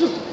Just